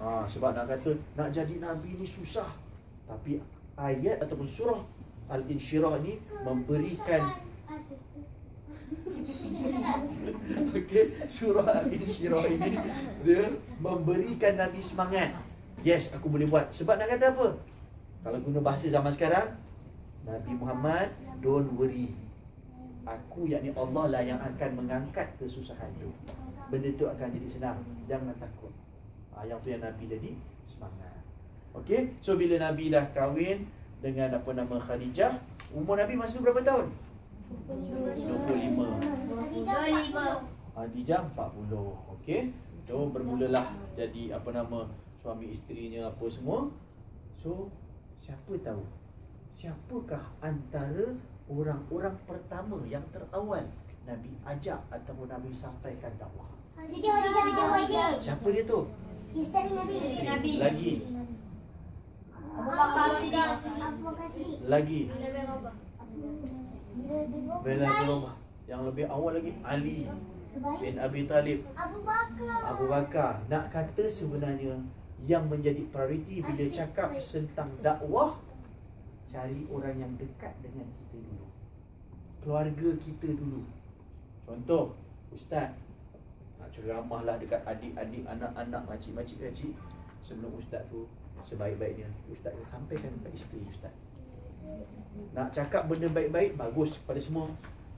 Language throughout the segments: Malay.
Ha, sebab nak kata nak jadi nabi ni susah. Tapi ayat ataupun surah Al-Insyirah ni memberikan Okey, surah Al-Insyirah ini dia memberikan Nabi semangat. Yes, aku boleh buat. Sebab nak kata apa? Kalau guna bahasa zaman sekarang, Nabi Muhammad, don't worry. Aku yakni Allah lah yang akan mengangkat kesusahan itu. Benda tu akan jadi senang. Jangan takut. Ha, yang tu yang Nabi jadi semangat. Okey, so bila Nabi dah kahwin dengan apa nama Khadijah, umur Nabi masa tu berapa tahun? 25. Khadijah 40. Okey. So bermulalah jadi apa nama suami isterinya apa semua. So siapa tahu? Siapakah antara orang-orang pertama yang terawal Nabi ajak ataupun Nabi sampaikan dakwah? Siti Khadijah binti Khuwailid. Siapa dia tu? Isteri Nabi. Nabi. Lagi. Abu Bakar Siddiq. Abu Bakar Siddiq. Lagi. Nabi Robah. Bila dia Bela Rumah. Yang lebih awal lagi Ali bin Abi Talib. Abu Bakar. Abu Bakar nak kata sebenarnya yang menjadi prioriti bila cakap tentang dakwah cari orang yang dekat dengan kita dulu. Keluarga kita dulu. Contoh, ustaz ceramahlah dekat adik-adik, anak-anak, makcik-makcik kecil sebelum ustaz tu sebaik-baiknya ustaz akan sampaikan kepada isteri ustaz. Nak cakap benda baik-baik bagus kepada semua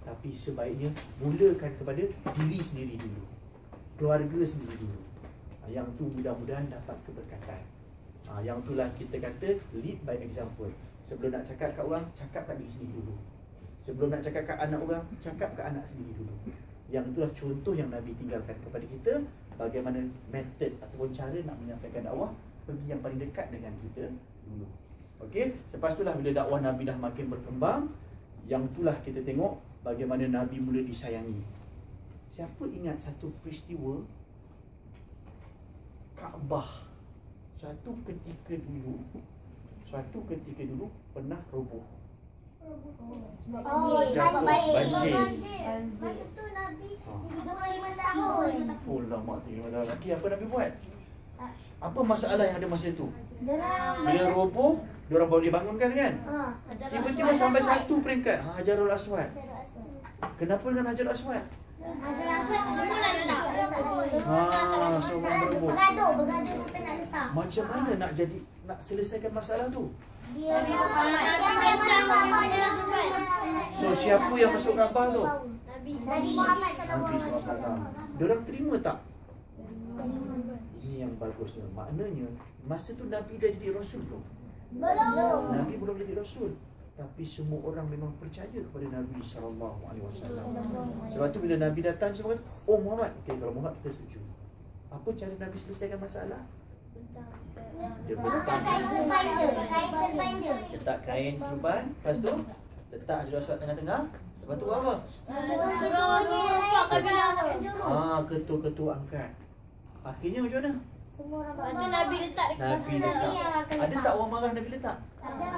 tapi sebaiknya mulakan kepada diri sendiri dulu. Keluarga sendiri dulu. Ha, yang tu mudah-mudahan dapat keberkatan. Ha, yang itulah kita kata lead by example. Sebelum nak cakap kat orang, cakap kat diri sendiri dulu. Sebelum nak cakap kat anak orang, cakap kat anak sendiri dulu. Yang itulah contoh yang Nabi tinggalkan kepada kita bagaimana method ataupun cara nak menyampaikan dakwah pergi yang paling dekat dengan kita dulu. Okey, lepas itulah bila dakwah Nabi dah makin berkembang, yang itulah kita tengok bagaimana Nabi mula disayangi. Siapa ingat satu peristiwa Kaabah Suatu ketika dulu Suatu ketika dulu pernah roboh Oh, Jatuh, banjir. Masa tu Nabi Ha. 35 tahun. Oh lama tiga tahun lagi apa Nabi buat? Apa masalah yang ada masa itu? Bila roboh, diorang baru dibangunkan kan? Ha. Tiba-tiba sampai satu peringkat Hajarul Aswad Kenapa dengan Hajarul Aswad? Semua nak letak. Ha, semua berebut Bergaduh, bergaduh sampai nak letak. Macam mana nak jadi nak selesaikan masalah tu? Dia Nabi Muhammad. Siapa dia So siapa yang masuk Kaabah tu? Nabi. Nabi Muhammad sallallahu alaihi wasallam. SAW Diorang terima tak? Ini yang bagusnya Maknanya Masa tu Nabi dah jadi Rasul tu Belum. Nabi belum jadi Rasul Tapi semua orang memang percaya kepada Nabi SAW Sebab tu bila Nabi datang Semua kata Oh Muhammad Okay kalau Muhammad kita setuju Apa cara Nabi selesaikan masalah? Dia Letak letak kain serban dia, kain serban dia. Letak kain serban Lepas tu Letak Hajar Aswad tengah-tengah Lepas tu apa? Suruh semua kuat kabilah tu. Ah, ketua-ketua angkat Akhirnya macam mana? Semua orang Lepas tu bawa. Nabi letak dekat Nabi Nabi letak yang akan Ada letak. tak orang marah Nabi letak? Ada.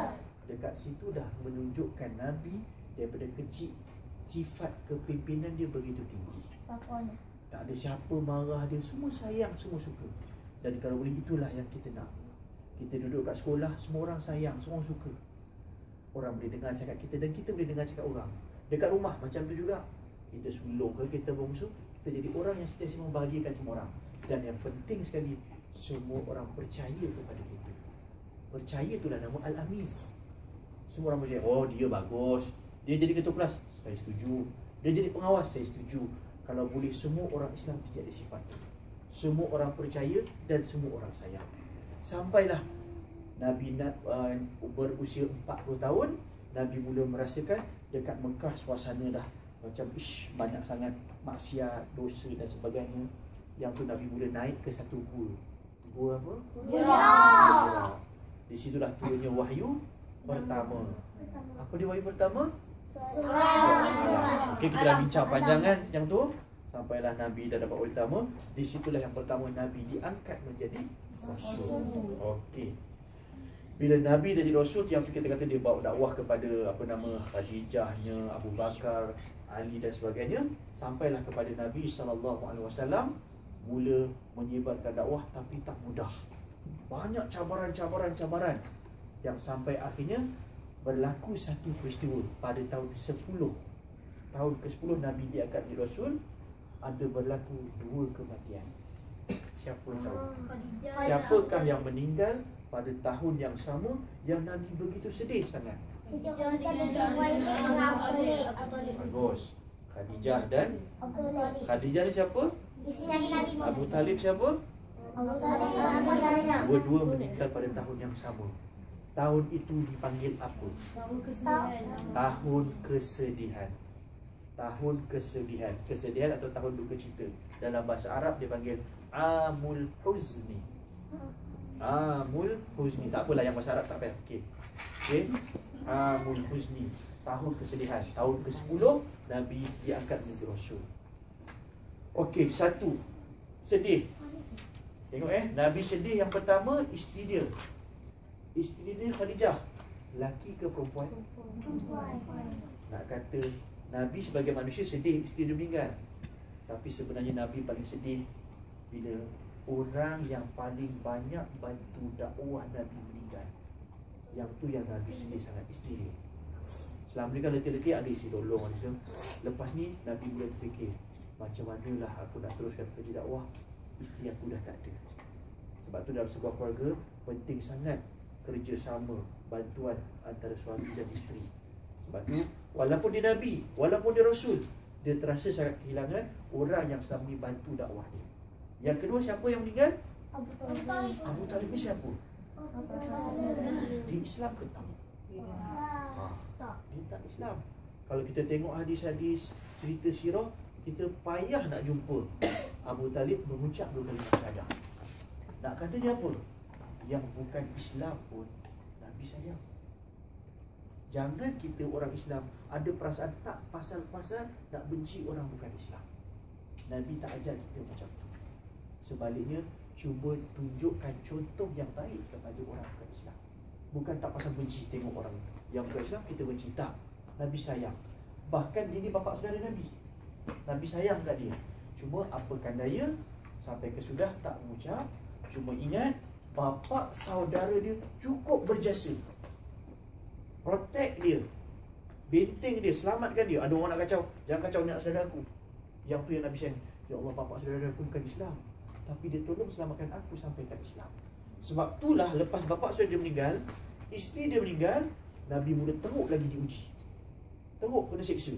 Dekat situ dah menunjukkan Nabi Daripada kecil Sifat kepimpinan dia begitu tinggi. Tak ada siapa marah dia Semua sayang, semua suka Dan kalau boleh itulah yang kita nak. Kita duduk kat sekolah Semua orang sayang, semua orang suka. Orang boleh dengar cakap kita Dan kita boleh dengar cakap orang. Dekat rumah macam tu juga. Kita sulung ke kita bermusuh Kita jadi orang yang sentiasa membahagiakan semua orang. Dan yang penting sekali Semua orang percaya kepada kita. Percaya itulah nama Al-Amin. Semua orang percaya Oh dia bagus. Dia jadi ketua kelas. Saya setuju. Dia jadi pengawas Saya setuju. Kalau boleh semua orang Islam Mesti ada sifat itu Semua orang percaya Dan semua orang sayang Sampailah Nabi uh, berusia 40 tahun Nabi mula merasakan Dekat Mekah suasana dah Macam ish banyak sangat Maksiat, dosa dan sebagainya Yang tu Nabi mula naik ke satu gua Gua apa? Gua. Di situlah turunnya wahyu pertama. Apa dia wahyu pertama? Okey kita dah bincang panjang kan yang tu Sampailah Nabi dah dapat pertama Di situlah yang pertama Nabi diangkat menjadi Rasul. Okey. Bila Nabi dah jadi Rasul Yang kita kata dia bawa dakwah kepada Apa nama Khadijahnya Abu Bakar Ali dan sebagainya Sampailah kepada Nabi SAW mula menyebarkan dakwah tapi tak mudah. Banyak cabaran-cabaran-cabaran yang sampai akhirnya berlaku satu peristiwa pada tahun 10 tahun ke-10 Nabi diangkat di Rasul ada berlaku dua kematian. Siapa tahu? Khadijah. Siapakah yang meninggal pada tahun yang sama yang Nabi begitu sedih sangat? Talib. Bagus. Khadijah dan. Khadijah ni siapa? Abu Talib siapa? Dua-dua meninggal pada tahun yang sama. Tahun itu dipanggil apa? Tahun kesedihan. Tahun kesedihan. Kesedihan atau tahun duka cita. Dalam bahasa Arab dia panggil Amul Huzni. Amul Huzni. Tak apalah yang bahasa Arab tak payah. Okey. Okey. Amul Huzni. Tahun kesedihan. Tahun ke-10 Nabi diangkat menjadi Rasul. Okey, satu. Sedih. Tengok eh, Nabi sedih yang pertama isteri dia. Isteri dia Khadijah. Laki ke perempuan? Nak kata Nabi sebagai manusia sedih isteri dia meninggal. Tapi sebenarnya Nabi paling sedih bila orang yang paling banyak bantu dakwah Nabi meninggal. Yang tu yang Nabi sedih sangat isteri dia. Selama ni kan letih-letih ada isi tolong. Lepas ni Nabi mula terfikir macam manalah aku nak teruskan kerja dakwah isteri aku dah tak ada. Sebab tu dalam sebuah keluarga penting sangat kerjasama bantuan antara suami dan isteri. Sebab tu walaupun dia nabi, walaupun dia rasul, dia terasa sangat kehilangan orang yang selama ni bantu dakwah dia. Yang kedua siapa yang meninggal? Abu Talib. Abu Talib ni siapa? Dia Islam ke tak? Ha, Tak. dia tak Islam. Kalau kita tengok hadis-hadis cerita sirah, kita payah nak jumpa Abu Talib mengucap dua kali syahadah. Nak kata dia apa? Yang bukan Islam pun Nabi sayang. Jangan kita orang Islam ada perasaan tak pasal-pasal nak benci orang bukan Islam. Nabi tak ajar kita macam tu. Sebaliknya, cuba tunjukkan contoh yang baik kepada orang bukan Islam. Bukan tak pasal benci tengok orang yang bukan Islam kita benci tak. Nabi sayang. Bahkan dia ni bapa saudara Nabi. Nabi sayang kat dia. Cuma apakan daya sampai ke sudah tak mengucap. Cuma ingat bapa saudara dia cukup berjasa. Protect dia. Benteng dia, selamatkan dia. Ada orang nak kacau, jangan kacau anak saudara aku. Yang tu yang Nabi sayang. Ya Allah bapa saudara aku bukan Islam. Tapi dia tolong selamatkan aku sampai kat Islam. Sebab itulah lepas bapa saudara dia meninggal, isteri dia meninggal, Nabi mula teruk lagi diuji. Teruk kena seksa.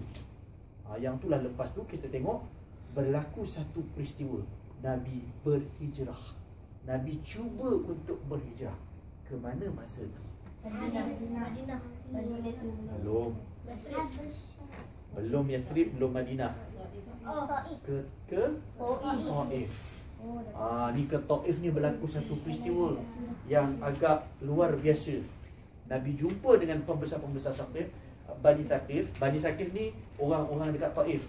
Ha, yang itulah lepas tu kita tengok berlaku satu peristiwa. Nabi berhijrah. Nabi cuba untuk berhijrah. Ke mana masa tu? Madinah. Belum. Belum Yathrib, belum Madinah. Oh. Ke ke Oh, Taif. Ah, ni ke Taif ni berlaku satu peristiwa yang agak luar biasa. Nabi jumpa dengan pembesar-pembesar Saqif, Bani Thaqif. Bani Thaqif ni orang-orang dekat Taif.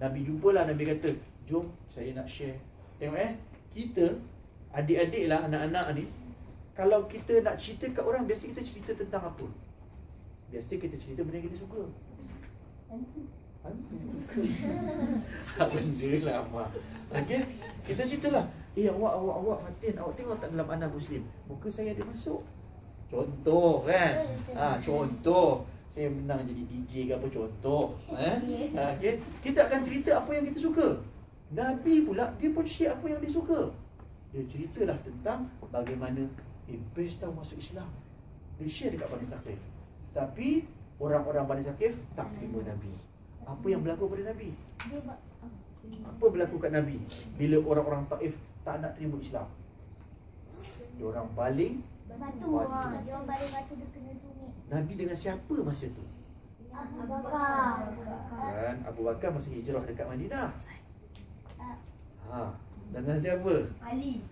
Nabi jumpalah Nabi kata, "Jom saya nak share." Tengok eh, kita adik-adik lah anak-anak ni kalau kita nak cerita kat orang biasa kita cerita tentang apa? Biasa kita cerita benda yang kita suka. Hantu. tak benda lah Mak. Okay Kita ceritalah Eh awak awak awak Fatin Awak tengok tak dalam anak muslim? Muka saya ada masuk. Contoh kan? Ha, Contoh. Saya menang jadi DJ ke apa Contoh eh? ha, okay? Kita akan cerita apa yang kita suka. Nabi pula Dia pun share apa yang dia suka. Dia ceritalah tentang Bagaimana Eh best tau masuk Islam. Dia share dekat Bani Saqif Tapi Orang-orang Bani Saqif Tak terima Nabi Apa yang berlaku pada Nabi apa berlaku kat Nabi bila orang-orang Taif tak nak terima Islam? Dia orang baling batu. Batu. Ha, dia orang balik batu dia kena tumit. Nabi dengan siapa masa tu? Abu Bakar. Kan Abu Bakar masih hijrah dekat Madinah. Ha, dengan siapa? Ali.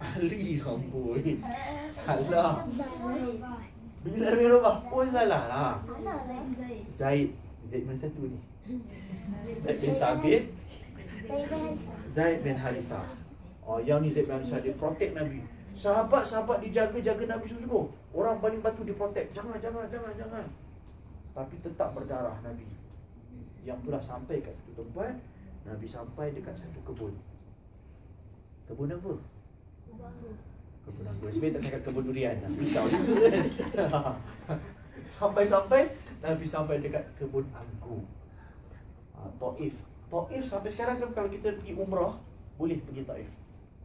Ali ampun. Salah. Bila Rabah pun salah lah. Salah lah. Zaid. Zaid, Zaid mana satu ni? Zaid bin Sabit. Zaid bin Harithah. Oh, yang ni Zaid bin Harithah dia protect Nabi. Sahabat-sahabat dijaga-jaga Nabi sungguh. Orang baling batu dia protect. Jangan, jangan, jangan, jangan. Tapi tetap berdarah Nabi. Yang itulah sampai kat satu tempat, Nabi sampai dekat satu kebun. Kebun apa? Baru. Kebun anggur. Sebenarnya tak cakap kebun durian lah. Juga kan. Sampai-sampai Nabi sampai dekat kebun anggur. Ha, Taif. Taif sampai sekarang kan kalau kita pergi umrah, boleh pergi Taif.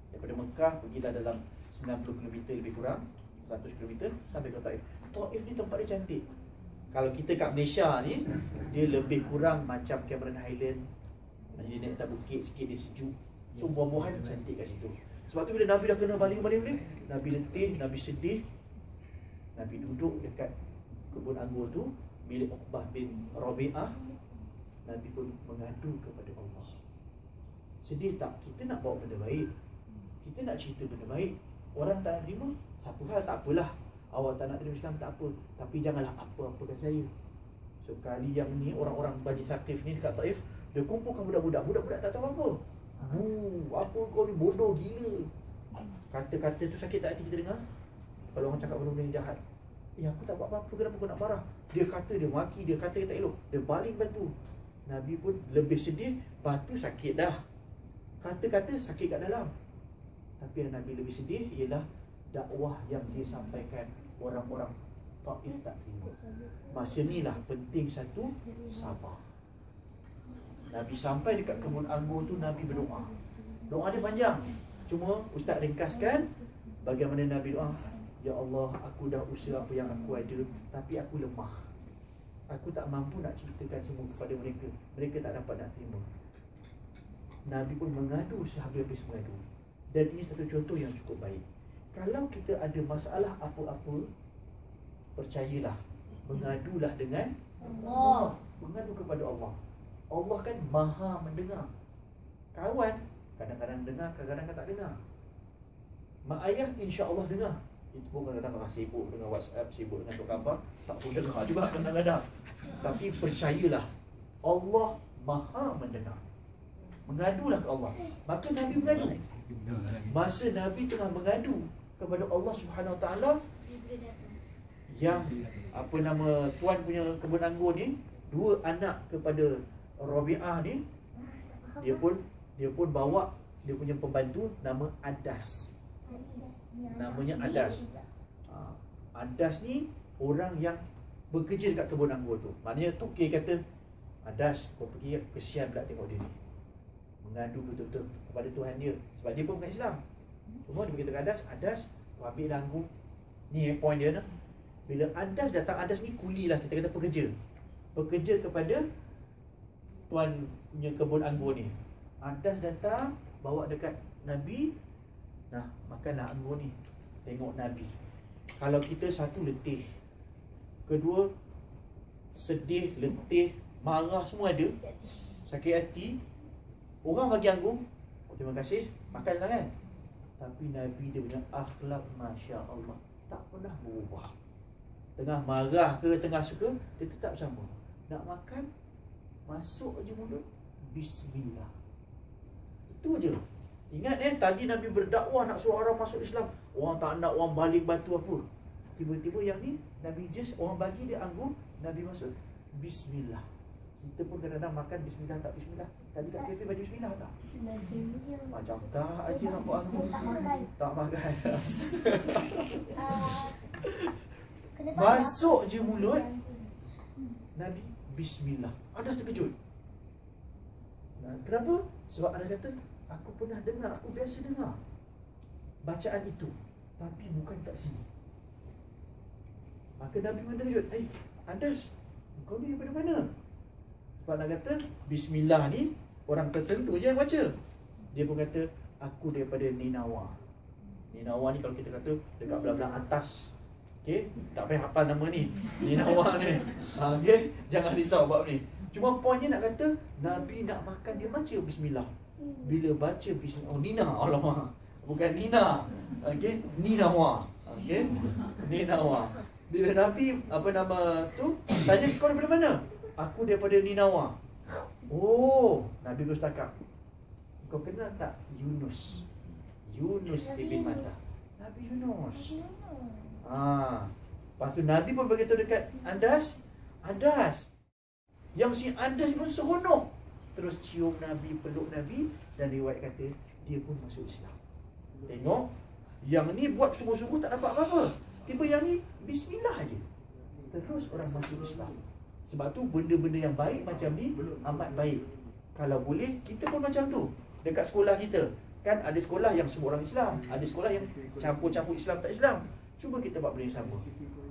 Daripada Mekah pergilah dalam 90 km lebih kurang, 100 km sampai ke Taif. Taif ni tempat dia cantik. Kalau kita kat Malaysia ni, dia lebih kurang macam Cameron Highland. Dia naik atas bukit sikit dia sejuk. So buah-buahan cantik kat situ. Sebab tu bila Nabi dah kena baling-baling Nabi letih, Nabi sedih. Nabi duduk dekat kebun anggur tu milik Uqbah bin Rabi'ah. Nabi pun mengadu kepada Allah. Sedih tak? Kita nak bawa benda baik. Kita nak cerita benda baik. Orang tak nak terima, satu hal tak apalah. Awak tak nak terima Islam tak apa. Tapi janganlah apa-apakan saya. So kali yang ni orang-orang Bani Thaqif ni dekat Taif, dia kumpulkan budak-budak. Budak-budak tak tahu apa. Bu, apa kau ni bodoh gila. Kata-kata tu sakit tak hati kita dengar? Kalau orang cakap benda-benda yang jahat. Eh aku tak buat apa-apa kenapa kau nak marah? Dia kata dia maki, dia kata dia tak elok. Dia baling batu. Nabi pun lebih sedih, batu sakit dah. Kata-kata sakit kat dalam. Tapi yang Nabi lebih sedih ialah dakwah yang dia sampaikan orang-orang Taif tak terima. Masa ni lah penting satu sabar. Nabi sampai dekat kebun anggur tu Nabi berdoa. Doa dia panjang. Cuma ustaz ringkaskan bagaimana Nabi doa. Ya Allah, aku dah usaha apa yang aku ada tapi aku lemah. Aku tak mampu nak ceritakan semua kepada mereka. Mereka tak dapat nak terima. Nabi pun mengadu sehabis-habis mengadu. Dan ini satu contoh yang cukup baik. Kalau kita ada masalah apa-apa, percayalah. Mengadulah dengan Allah. Mengadu kepada Allah. Allah kan maha mendengar. Kawan kadang-kadang dengar, kadang-kadang tak dengar. Mak ayah insya Allah dengar. Itu pun kadang-kadang ah, sibuk dengan WhatsApp, sibuk dengan surat khabar, tak pun dengar juga kadang-kadang. Tapi percayalah, Allah maha mendengar. Mengadulah ke Allah. Maka Nabi mengadu. Masa Nabi tengah mengadu kepada Allah Subhanahu Wa Taala yang apa nama tuan punya kebun anggur ni dua anak kepada Rabi'ah ni dia pun dia pun bawa dia punya pembantu nama Adas. Namanya Adas. Ha, Adas ni orang yang bekerja dekat kebun anggur tu. Maknanya tu dia kata Adas kau pergi kesian pula tengok dia ni. Mengadu betul-betul kepada Tuhan dia sebab dia pun bukan Islam. Cuma dia kepada Adas, Adas kau ambil lah anggur. Ni eh, point dia nah. Bila Adas datang, Adas ni kuli lah kita kata pekerja. Pekerja kepada tuan punya kebun anggur ni. Adas datang bawa dekat Nabi. Nah, makanlah anggur ni. Tengok Nabi. Kalau kita satu letih. Kedua sedih, letih, marah semua ada. Sakit hati. Orang bagi anggur. Oh, terima kasih. Makanlah kan. Tapi Nabi dia punya akhlak Masya Allah Tak pernah berubah Tengah marah ke tengah suka Dia tetap sama Nak makan Masuk je mulut. Bismillah. Itu je. Ingat eh tadi Nabi berdakwah nak suruh orang masuk Islam. Orang tak nak orang balik batu apa. Tiba-tiba yang ni Nabi just orang bagi dia anggur Nabi masuk. Bismillah. Kita pun kadang-kadang makan Bismillah tak Bismillah. Tadi kat kafe baju Bismillah tak? Macam tak aja nampak anggur. Tak makan. Tak makan. Ah. Masuk je mulut. Nabi Bismillah. Anas terkejut? Nah, Kenapa? Sebab Anas kata Aku pernah dengar, aku biasa dengar Bacaan itu Tapi bukan kat sini. Maka Nabi pun terkejut Eh, Anas Kau ni daripada mana? Sebab Anas kata Bismillah ni Orang tertentu je yang baca. Dia pun kata Aku daripada Ninawa Ninawa ni kalau kita kata Dekat belah-belah atas Okey, tak payah hafal nama ni. Ni Nawa ni. Ha, okey, jangan risau bab ni. Cuma poinnya nak kata Nabi nak makan dia baca bismillah. Bila baca bismillah, oh Nina, alamak. Bukan Nina. Okey, Ninawa. Okey. Ninawa. Bila Nabi apa nama tu tanya kau daripada mana? Aku daripada Ninawa. Oh, Nabi terus cakap. Kau kenal tak Yunus? Yunus ibn Matta. Nabi Yunus. Ha. Lepas tu Nabi pun beritahu dekat Andas, Andas. Yang si Andas pun seronok. Terus cium Nabi, peluk Nabi dan riwayat kata dia pun masuk Islam. Tengok Yang ni buat sungguh-sungguh tak dapat apa-apa Tiba yang ni Bismillah aja Terus orang masuk Islam Sebab tu benda-benda yang baik macam ni Amat baik Kalau boleh kita pun macam tu Dekat sekolah kita Kan ada sekolah yang semua orang Islam Ada sekolah yang campur-campur Islam tak Islam Cuba kita buat benda yang sama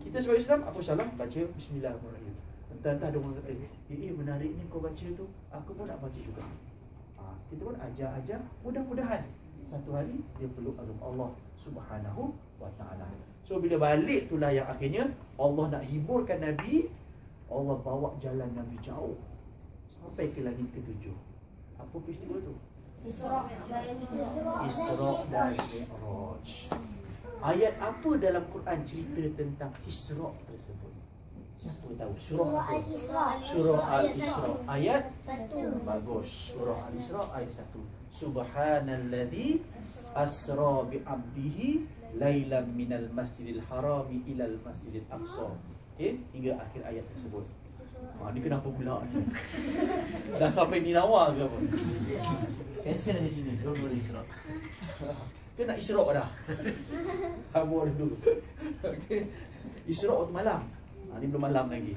Kita sebagai Islam Apa salah? Baca Bismillahirrahmanirrahim Entah-entah ada orang kata Eh, eh menarik ni kau baca tu Aku pun nak baca juga ha, Kita pun ajar-ajar Mudah-mudahan Satu hari dia peluk agama Allah Subhanahu wa ta'ala So bila balik itulah yang akhirnya Allah nak hiburkan Nabi Allah bawa jalan Nabi jauh Sampai ke langit ketujuh Apa peristiwa tu? Isra' dan Isra'. Isra dan Mi'raj. Ayat apa dalam Quran cerita tentang Isra tersebut? Siapa tahu? Surah apa? Surah Al-Isra. Ayat Satu. bagus. Surah Al-Isra ayat 1. Subhanalladzi asra bi 'abdihi lailan minal masjidil harami ilal masjidil aqsa. Okey, hingga akhir ayat tersebut. Ha, ni kenapa pula ni? Dah sampai ni nawa ke apa? Cancel di sini, don't worry Isra. Dia nak Isra dah. Sabar dulu. Okey. Isra waktu malam. Ha, ni belum malam lagi.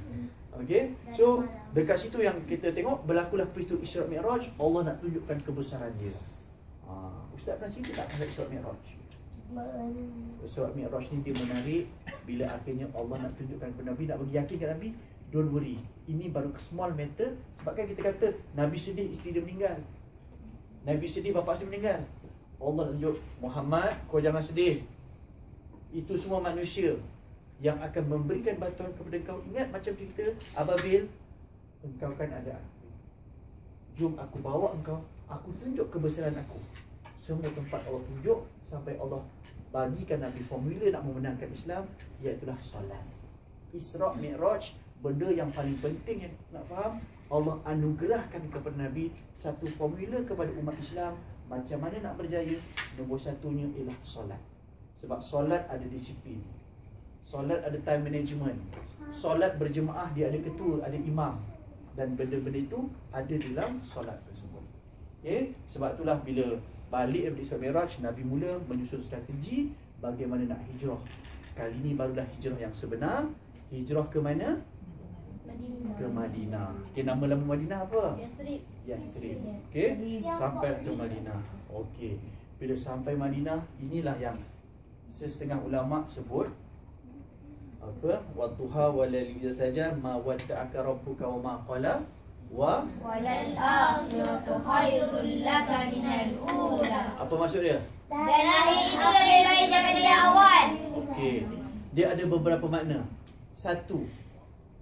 Okey. So, dekat situ yang kita tengok berlakulah peristiwa Isra Mi'raj, Allah nak tunjukkan kebesaran dia. Ha, Ustaz pernah cerita tak pasal Isra Mi'raj? Isra Mi'raj ni dia menarik bila akhirnya Allah nak tunjukkan kepada Nabi nak bagi yakin kat Nabi Don't worry, ini baru small matter Sebab kan kita kata Nabi sedih isteri dia meninggal Nabi sedih bapa dia meninggal Allah tunjuk Muhammad kau jangan sedih. Itu semua manusia Yang akan memberikan bantuan kepada kau. Ingat macam cerita Ababil Engkau kan ada aku. Jom aku bawa engkau Aku tunjuk kebesaran aku. Semua tempat Allah tunjuk Sampai Allah bagikan Nabi formula nak memenangkan Islam Iaitulah solat. Isra' Mi'raj Benda yang paling penting yang nak faham Allah anugerahkan kepada Nabi Satu formula kepada umat Islam Macam mana nak berjaya? Nombor satunya ialah solat. Sebab solat ada disiplin. Solat ada time management. Solat berjemaah dia ada ketua, ada imam. Dan benda-benda itu ada dalam solat tersebut. Okay? Sebab itulah bila balik daripada Isra Miraj Nabi mula menyusun strategi Bagaimana nak hijrah. Kali ini barulah hijrah yang sebenar. Hijrah ke mana? Ke Madinah. Okay, Nama lama Madinah apa? Yasrib. Yathrib Okey, sampai ke Madinah. Okey. Bila sampai Madinah, inilah yang sesetengah ulama sebut apa? Wadduha walal saja ma wadda'aka rabbuka wa ma qala wa Walal akhiratu khairul laka minal ula. apa maksud dia? Dan akhir itu lebih baik daripada yang awal. Okey. Dia ada beberapa makna. Satu,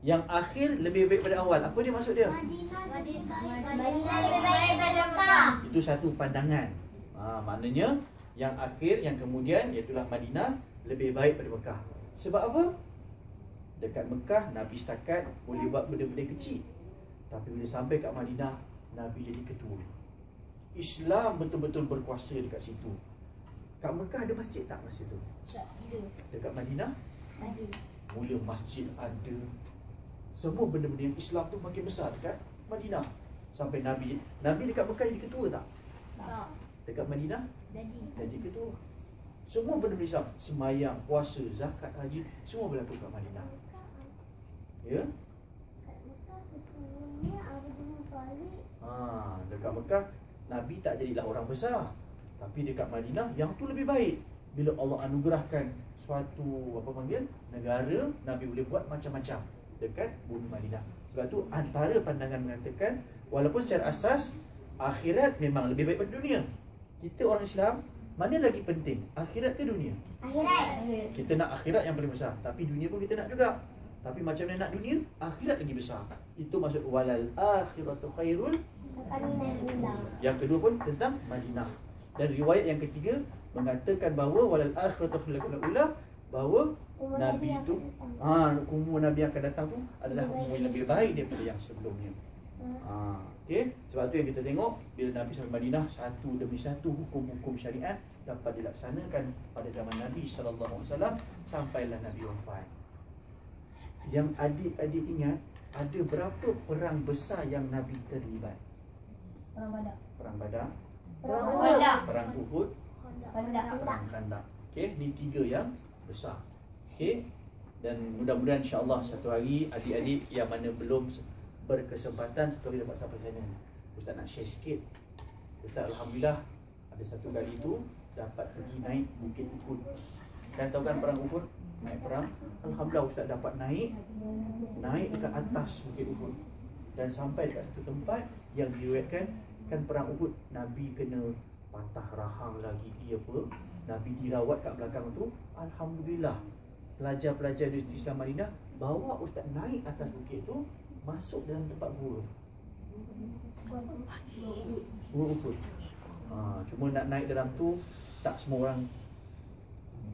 yang akhir lebih baik pada awal. Apa dia maksud dia? Madinah lebih baik daripada Mekah. Itu satu pandangan. Ha, maknanya yang akhir yang kemudian iaitu Madinah lebih baik pada Mekah. Sebab apa? Dekat Mekah Nabi setakat boleh buat benda-benda kecil. Tapi bila sampai kat Madinah Nabi jadi ketua. Islam betul-betul berkuasa dekat situ. Kat Mekah ada masjid tak masa tu? Dekat Madinah mula masjid ada. Semua benda-benda yang Islam tu makin besar dekat Madinah. Sampai Nabi Nabi dekat Mekah jadi ketua tak? Tak. Dekat Madinah Jadi. jadi ketua. Semua benda Islam, semayang, puasa, zakat, haji, semua berlaku kat Madinah. Ya? Ha, dekat Mekah Nabi tak jadilah orang besar. Tapi dekat Madinah yang tu lebih baik. Bila Allah anugerahkan suatu apa panggil negara, Nabi boleh buat macam-macam dekat bumi Madinah. Sebab tu antara pandangan mengatakan walaupun secara asas akhirat memang lebih baik daripada dunia. Kita orang Islam mana lagi penting? Akhirat ke dunia? Akhirat. Kita nak akhirat yang paling besar, tapi dunia pun kita nak juga. Tapi macam mana nak dunia? Akhirat lagi besar. Itu maksud walal akhiratu khairul yang kedua pun tentang Madinah. Dan riwayat yang ketiga mengatakan bahawa walal akhiratu khairul ula bahawa Umur Nabi yang itu ha umur Nabi yang akan datang tu adalah umur yang lebih baik daripada yang sebelumnya. Ha okey sebab tu yang kita tengok bila Nabi sampai Madinah satu demi satu hukum-hukum syariat dapat dilaksanakan pada zaman Nabi sallallahu alaihi wasallam sampailah Nabi wafat. Yang adik-adik ingat ada berapa perang besar yang Nabi terlibat? Orang badak. Perang Badar, Orang badak. perang Uhud. Perang Khandak. Okey, ni tiga yang besar. Okey. Dan mudah-mudahan insya-Allah satu hari adik-adik yang mana belum berkesempatan satu hari dapat sampai sana. Ustaz nak share sikit. Ustaz alhamdulillah ada satu kali tu dapat pergi naik Bukit Uhud. Saya tahu kan perang Uhud, naik perang. Alhamdulillah Ustaz dapat naik naik dekat atas Bukit Uhud dan sampai dekat satu tempat yang diriwayatkan kan perang Uhud Nabi kena patah rahang lagi dia apa Nabi dirawat kat belakang tu Alhamdulillah pelajar-pelajar di Islam Madinah bawa ustaz naik atas bukit tu masuk dalam tempat gua gua Uhud ha, cuma nak naik dalam tu tak semua orang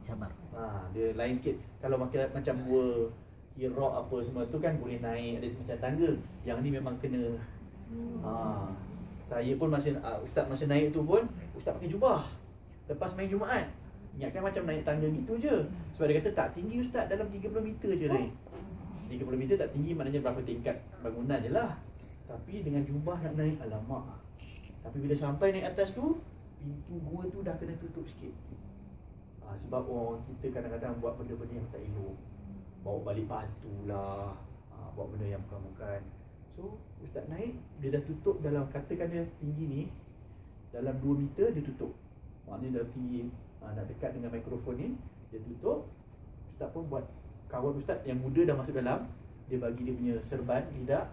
Sabar. ha, dia lain sikit. Kalau macam macam gua Hira apa semua tu kan boleh naik. Ada macam tangga yang ni memang kena. Ha, saya pun masa uh, ustaz masa naik tu pun ustaz pakai jubah lepas main Jumaat ingatkan macam naik tangga gitu je. Sebab dia kata tak tinggi ustaz dalam 30 meter je naik 30 meter tak tinggi maknanya berapa tingkat bangunan je lah. Tapi dengan jubah nak naik alamak. Tapi bila sampai naik atas tu pintu gua tu dah kena tutup sikit. Ha, sebab orang kita kadang-kadang buat benda-benda yang tak elok. Bawa balik batu lah. Ha, buat benda yang bukan-bukan. So ustaz naik dia dah tutup dalam katakan dia tinggi ni dalam 2 meter dia tutup maknanya dalam tinggi ha, nak dekat dengan mikrofon ni dia tutup ustaz pun buat kawan ustaz yang muda dah masuk dalam dia bagi dia punya serban lidak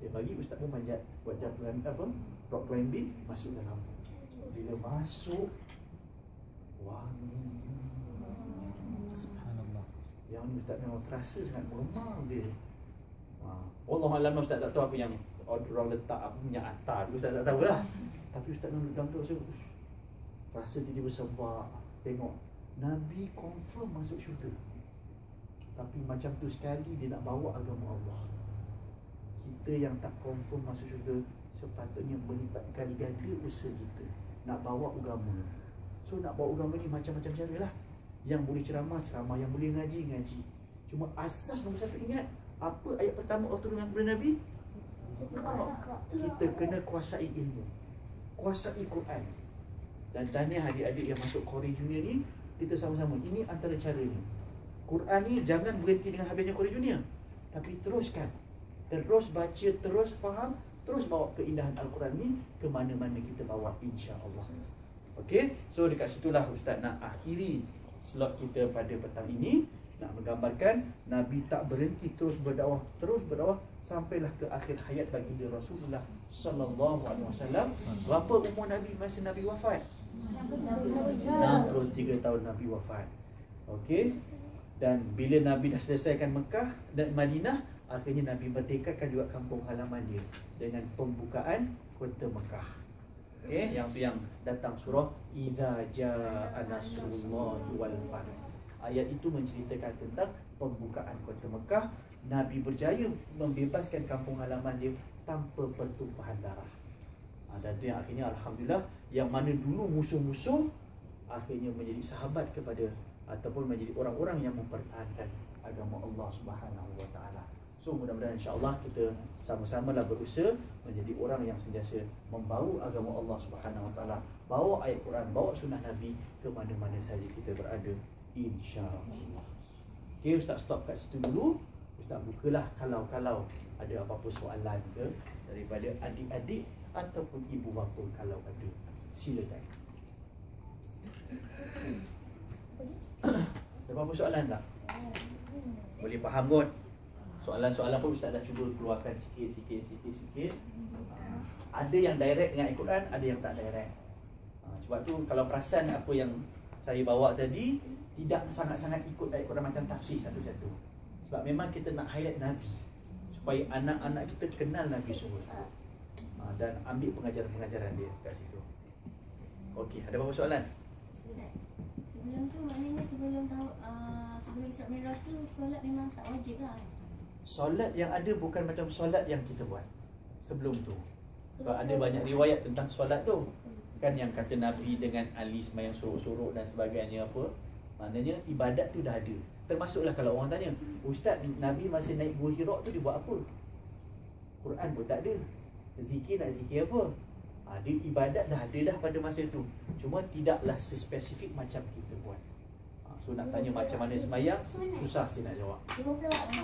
dia bagi ustaz pun panjat buat jump climb apa rock climbing masuk dalam bila masuk wangi Subhanallah. yang ni ustaz memang terasa sangat meremang dia ha. Allah Alam ustaz tak tahu apa yang orang letak apa punya atar ustaz tak tahu lah tapi ustaz dalam dalam tu rasa "Ush, rasa tiba-tiba sebab tengok. Nabi confirm masuk syurga. Tapi macam tu sekali dia nak bawa agama Allah. Kita yang tak confirm masuk syurga sepatutnya melipat kali ganda usaha kita nak bawa agama. So nak bawa agama ni macam-macam cara lah. Yang boleh ceramah ceramah yang boleh ngaji ngaji. Cuma asas nombor satu ingat apa ayat pertama Allah turunkan kepada Nabi? Kita kena kuasai ilmu. Kuasai Quran dan tanya adik-adik yang masuk Kori Junior ni kita sama-sama ini antara caranya Quran ni jangan berhenti dengan habisnya Kori Junior. Tapi teruskan. Terus baca terus faham terus bawa keindahan Al-Quran ni ke mana-mana kita bawa insya-Allah. Okey, so dekat situlah ustaz nak akhiri slot kita pada petang ini. Nak menggambarkan Nabi tak berhenti terus berdakwah, terus berdakwah sampailah ke akhir hayat baginda Rasulullah sallallahu alaihi wasallam. Berapa umur Nabi masa Nabi wafat? 63 tahun Nabi wafat. Okey. Dan bila Nabi dah selesaikan Mekah dan Madinah, akhirnya Nabi merdekakan juga kampung halaman dia dengan pembukaan kota Mekah. Okey, yang tu yang datang surah Iza jaa nasrullah wal fath. Ayat itu menceritakan tentang pembukaan kota Mekah. Nabi berjaya membebaskan kampung halaman dia tanpa pertumpahan darah. Dan itu yang akhirnya Alhamdulillah yang mana dulu musuh-musuh akhirnya menjadi sahabat kepada ataupun menjadi orang-orang yang mempertahankan agama Allah Subhanahu Wa Taala. So mudah-mudahan insya-Allah kita sama-sama lah berusaha menjadi orang yang sentiasa membawa agama Allah Subhanahu Wa Taala, bawa ayat Quran, bawa sunnah Nabi ke mana-mana saja kita berada insya-Allah. Okey ustaz stop kat situ dulu. Ustaz bukalah kalau-kalau ada apa-apa soalan ke daripada adik-adik ataupun ibu bapa kalau ada. Silakan. Ada apa-apa soalan tak? Boleh faham kot? Soalan-soalan pun Ustaz dah cuba keluarkan sikit, sikit, sikit, sikit. Ah, Ada yang direct dengan Al-Quran, ada yang tak direct. Ah, Sebab tu kalau perasan apa yang saya bawa tadi, tidak sangat-sangat ikut ayat Quran macam tafsir satu-satu. Sebab memang kita nak highlight Nabi. Supaya anak-anak kita kenal Nabi sungguh Ah, Dan ambil pengajaran-pengajaran dia kat situ. Okey, ada apa-apa soalan? Sebelum tu maknanya sebelum tahu uh, sebelum Isra Miraj tu solat memang tak wajib lah. Solat yang ada bukan macam solat yang kita buat sebelum tu. Sebab ada banyak riwayat tentang solat tu. Kan yang kata Nabi dengan Ali semayang suruk-suruk dan sebagainya apa. Maknanya ibadat tu dah ada. Termasuklah kalau orang tanya, Ustaz Nabi masa naik Gua Hira tu dia buat apa? Quran pun tak ada. Zikir nak zikir apa? ha, Dia ibadat dah ada dah pada masa tu Cuma tidaklah sespesifik macam kita buat ha, So nak tanya macam mana semayang Susah saya nak jawab 50 waktu.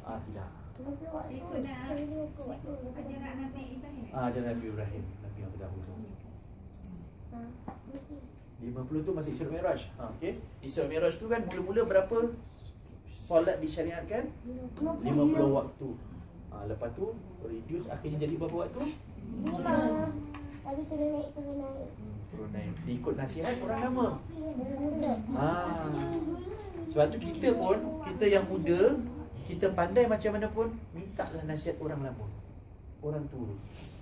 ha, Tidak 50 waktu. Ikut dah. Ajaran Nabi Ibrahim. ha, Ajaran Nabi Ibrahim Nabi yang terdahulu Ha. 50 tu masih Isra Miraj ha, okay. Isra Miraj tu kan mula-mula berapa Solat disyariatkan 50 waktu ha, Lepas tu reduce akhirnya jadi berapa waktu Lima. Tapi turun naik, turun naik. hmm, Turun naik. Ikut nasihat orang lama. Ha. Sebab tu kita pun Kita yang muda Kita pandai macam mana pun Mintalah nasihat orang lama. Orang tua.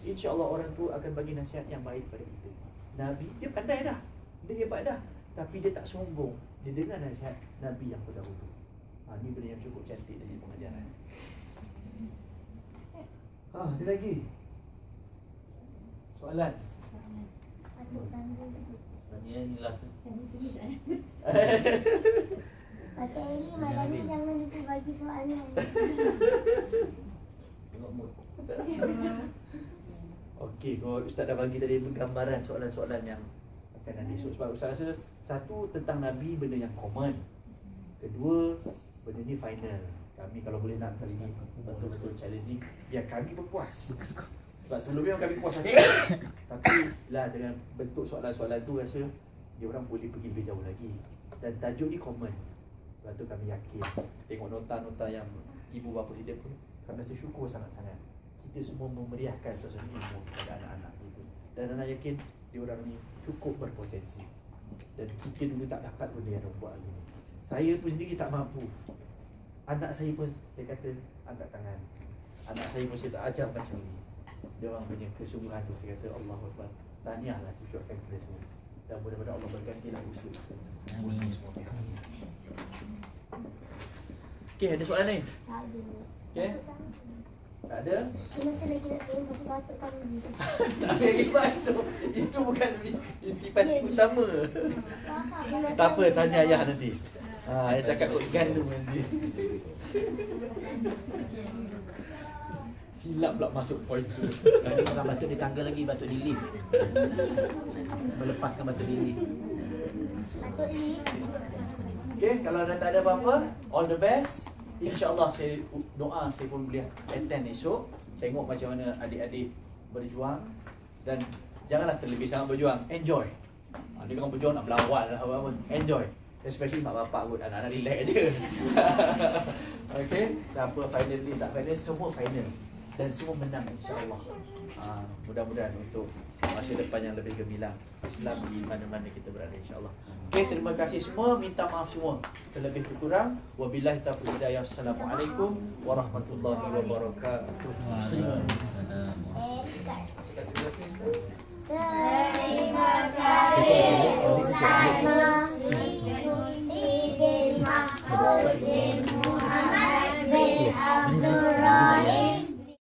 InsyaAllah orang tua akan bagi nasihat yang baik pada kita. Nabi dia pandai dah. Dia hebat dah. Tapi dia tak sombong. Dia dengar nasihat Nabi yang terdahulu ha, Ni benda yang cukup cantik dari pengajaran Ha, ada lagi? Soalan. Tanya ni last Pasal Eli malam ni jangan lupa bagi soalan. Tengok mood. Okey, kalau Ustaz dah bagi tadi gambaran soalan-soalan yang akan ada. Esok Sebab Ustaz rasa Satu tentang Nabi benda yang common. Kedua, benda ni final Kami kalau boleh nak kali ni betul-betul challenging Biar kami berpuas. Sebab sebelum ni kami puas saja. Tapi lah dengan bentuk soalan-soalan tu rasa Dia orang boleh pergi lebih jauh lagi. Dan tajuk ni common. Sebab tu kami yakin. Tengok nota-nota yang ibu bapa kita pun Kami rasa syukur sangat-sangat. Kita semua memeriahkan sesuatu ilmu kepada anak-anak itu Dan anak yakin dia orang ni cukup berpotensi. Dan kita dulu tak dapat pun dia orang buat begini Saya pun sendiri tak mampu Anak saya pun saya kata angkat tangan Anak saya pun saya tak ajar macam ni Dia orang punya kesungguhan tu Saya kata Allah Akbar Tahniahlah syukurkan kepada semua Dan mudah-mudahan Allah bergantilah usaha semua Amin. Semua pihak. Okey, ada soalan lain? Tak ada. Okey. Tak ada? Dia masih lagi nak tengok pasal patut tanggung. Tak payah batu. Itu bukan intipati utama. Tak apa, tanya ayah nanti. Ha, ayah cakap kot gandum nanti. Silap pula masuk point tu. Tadi bukan batuk di tangga lagi, batuk di lift Melepaskan batuk di lift. Okay, kalau dah tak ada apa-apa, all the best. InsyaAllah saya doa saya pun boleh attend esok. Tengok macam mana adik-adik berjuang. Dan janganlah terlebih sangat berjuang. Enjoy. Ha, dia kan berjuang nak melawat lah apa-apa. Enjoy. Especially mak bapak kot. Anak-anak relax je. Okay? Siapa final ni tak final Semua final. Dan semua menang insyaAllah. Ha, Mudah-mudahan untuk Masa depan yang lebih gemilang Islam di mana-mana kita berada insyaAllah. Okay terima kasih semua. Minta maaf semua. Terlebih kurang Wabillahi taufiq hidayah. Assalamualaikum Warahmatullahi Wabarakatuh. Terima kasih Terima kasih Terima kasih. Terima kasih. عبد الرحيم.